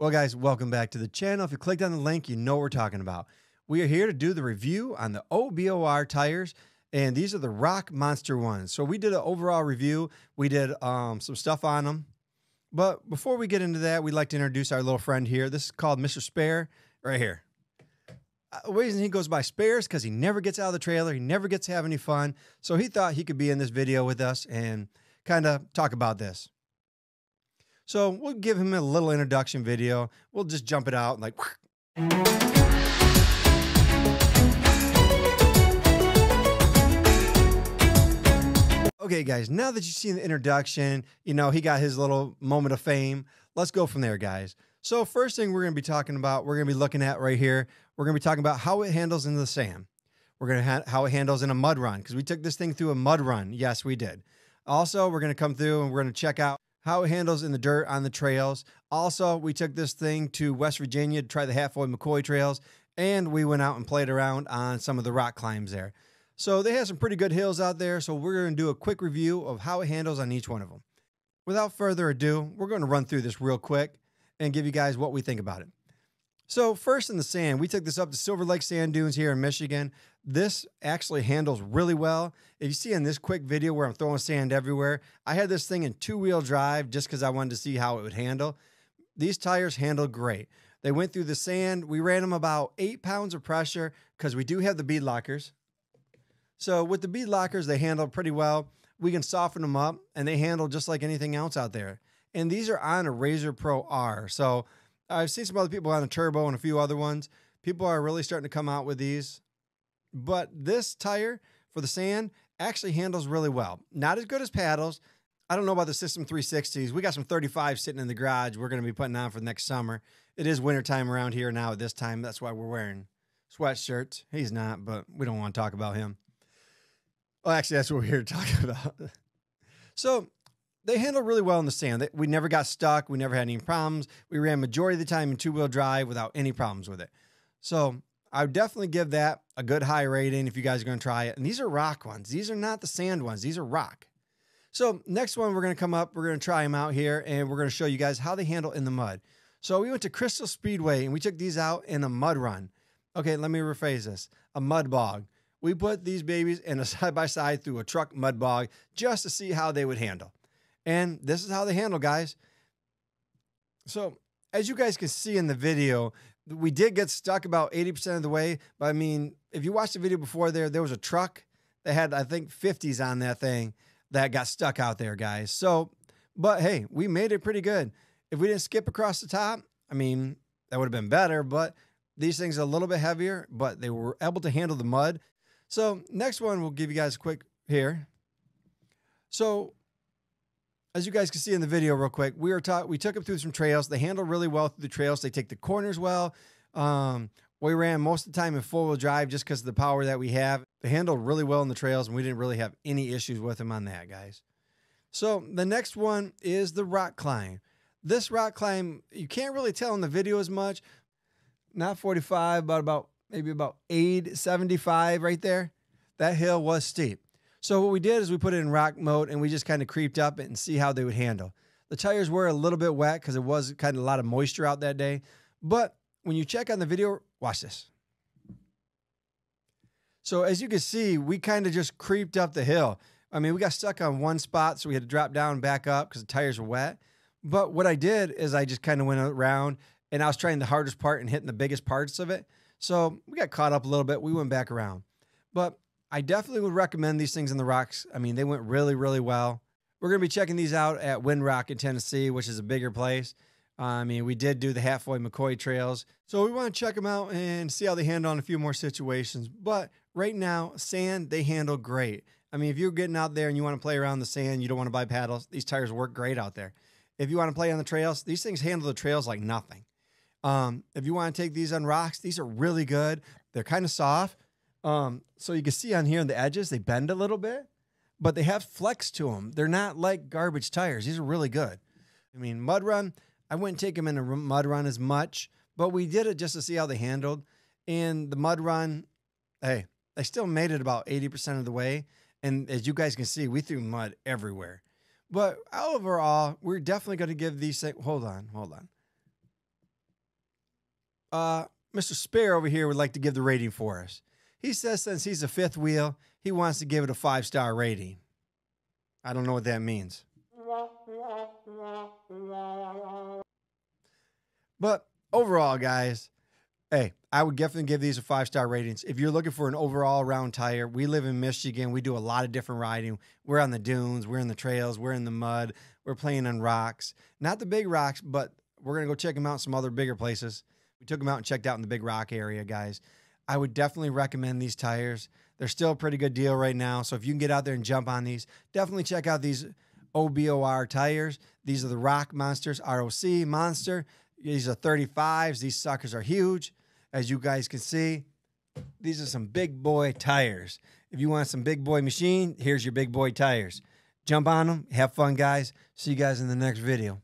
Well, guys, welcome back to the channel. If you clicked on the link, you know what we're talking about. We are here to do the review on the OBOR tires, and these are the Roc Monster ones. So we did an overall review. We did um, some stuff on them. But before we get into that, we'd like to introduce our little friend here. This is called Mr. Spare, right here. Uh, the reason he goes by Spares because he never gets out of the trailer. He never gets to have any fun. So he thought he could be in this video with us and kind of talk about this. So we'll give him a little introduction video. We'll just jump it out like. Okay, guys, now that you've seen the introduction, you know, he got his little moment of fame. Let's go from there, guys. So, first thing we're going to be talking about, we're going to be looking at right here, we're going to be talking about how it handles in the sand. We're going to ha- how it handles in a mud run because we took this thing through a mud run. Yes, we did. Also, we're going to come through and we're going to check out how it handles in the dirt on the trails. Also, we took this thing to West Virginia to try the Hatfield McCoy trails, and we went out and played around on some of the rock climbs there. So they have some pretty good hills out there. So we're going to do a quick review of how it handles on each one of them. Without further ado, we're going to run through this real quick and give you guys what we think about it. So first in the sand, we took this up to Silver Lake Sand Dunes here in Michigan. This actually handles really well. If you see in this quick video where I'm throwing sand everywhere, I had this thing in two-wheel drive just because I wanted to see how it would handle. These tires handle great. They went through the sand. We ran them about eight pounds of pressure because we do have the bead lockers. So with the bead lockers, they handle pretty well. We can soften them up and they handle just like anything else out there. And these are on a RZR Pro R. So I've seen some other people on a Turbo and a few other ones. People are really starting to come out with these. But this tire for the sand actually handles really well. Not as good as paddles. I don't know about the System 360s. We got some 35 sitting in the garage we're going to be putting on for next summer. It is wintertime around here now at this time. That's why we're wearing sweatshirts. He's not, but we don't want to talk about him. Well, actually, that's what we're here to talk about. so they handle really well in the sand. We never got stuck. We never had any problems. We ran majority of the time in two wheel drive without any problems with it. So I would definitely give that a good high rating if you guys are going to try it. And these are rock ones. These are not the sand ones. These are rock. So next one, we're going to come up. We're going to try them out here, and we're going to show you guys how they handle in the mud. So we went to Crystal Speedway, and we took these out in a mud run. Okay, let me rephrase this: a mud bog. We put these babies in a side by side through a truck mud bog just to see how they would handle. And this is how they handle, guys. So, as you guys can see in the video, we did get stuck about 80% of the way. But I mean, if you watched the video before there, there was a truck that had, I think, 50s on that thing that got stuck out there, guys. So, but hey, we made it pretty good. If we didn't skip across the top, I mean, that would have been better. But these things are a little bit heavier, but they were able to handle the mud. So, next one, we'll give you guys a quick here. So, as you guys can see in the video real quick, we were taught we took them through some trails. They handle really well through the trails. They take the corners well. Um, we ran most of the time in four wheel drive just because of the power that we have. They handle really well in the trails, and we didn't really have any issues with them on that, guys. So the next one is the rock climb. This rock climb, you can't really tell in the video as much. Not 45, but about maybe about 8, 75 right there. That hill was steep. So what we did is we put it in rock mode and we just kind of creeped up it and see how they would handle. The tires were a little bit wet because it was kind of a lot of moisture out that day. But when you check on the video, watch this. So as you can see, we kind of just creeped up the hill. I mean, we got stuck on one spot, so we had to drop down back up because the tires were wet. But what I did is I just kind of went around and I was trying the hardest part and hitting the biggest parts of it. So we got caught up a little bit. We went back around. But I definitely would recommend these things in the rocks. I mean, they went really, really well. We're going to be checking these out at Windrock in Tennessee, which is a bigger place. Uh, I mean, we did do the Hatfield McCoy trails. So we want to check them out and see how they handle on a few more situations. But right now, sand, they handle great. I mean, if you're getting out there and you want to play around the sand, you don't want to buy paddles, these tires work great out there. If you want to play on the trails, these things handle the trails like nothing. Um, if you want to take these on rocks, these are really good. They're kind of soft. Um, so you can see on here on the edges, they bend a little bit, but they have flex to them. They're not like garbage tires. These are really good. I mean, mud run, I wouldn't take them in a mud run as much, but we did it just to see how they handled. And the mud run, hey, I still made it about 80% of the way. And as you guys can see, we threw mud everywhere. But overall, we're definitely going to give these things. Hold on, hold on. uh, Mr. Spare over here would like to give the rating for us. He says since he's a fifth wheel, he wants to give it a five star rating. I don't know what that means. But overall, guys, hey, I would definitely give these a five star ratings. If you're looking for an overall round tire, we live in Michigan. We do a lot of different riding. We're on the dunes, we're in the trails, we're in the mud, we're playing on rocks. Not the big rocks, but we're gonna go check them out some other bigger places. We took them out and checked out in the big rock area, guys. I would definitely recommend these tires. They're still a pretty good deal right now. So if you can get out there and jump on these, definitely check out these OBOR tires. These are the Roc Monsters ROC Monster. These are 35s. These suckers are huge. As you guys can see, these are some big boy tires. If you want some big boy machine, here's your big boy tires. Jump on them. Have fun, guys. See you guys in the next video.